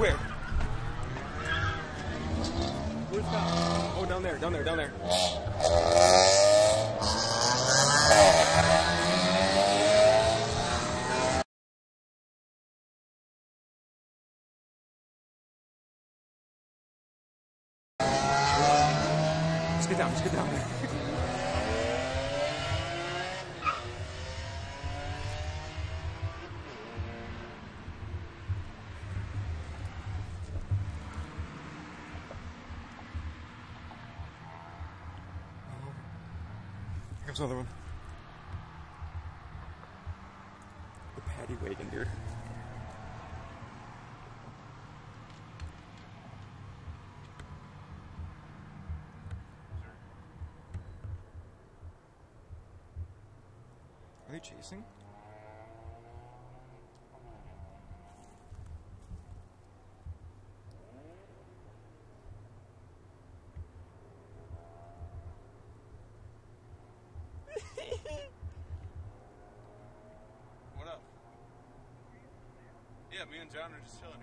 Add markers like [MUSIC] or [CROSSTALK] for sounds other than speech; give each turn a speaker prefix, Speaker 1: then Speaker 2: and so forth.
Speaker 1: Where? Where's that? Oh, down there, down there, down there. Let's get down, let's get down there. [LAUGHS] comes another one. The paddy wagon, dude. Are they chasing?
Speaker 2: Yeah, me and John are just chilling here.